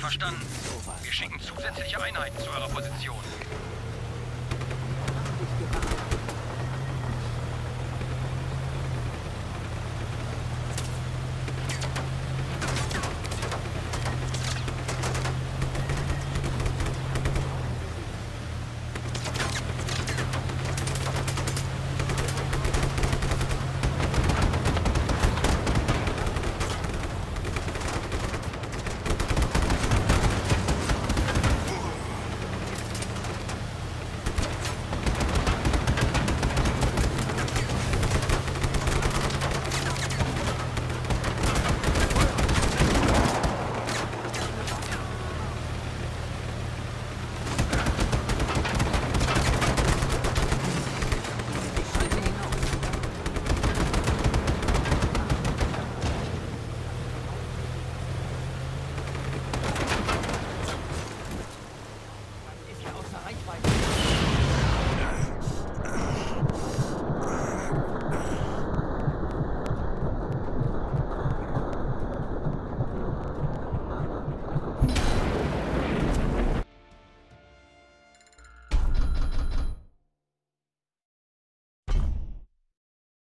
Verstanden. Wir schicken zusätzliche Einheiten zu eurer Position.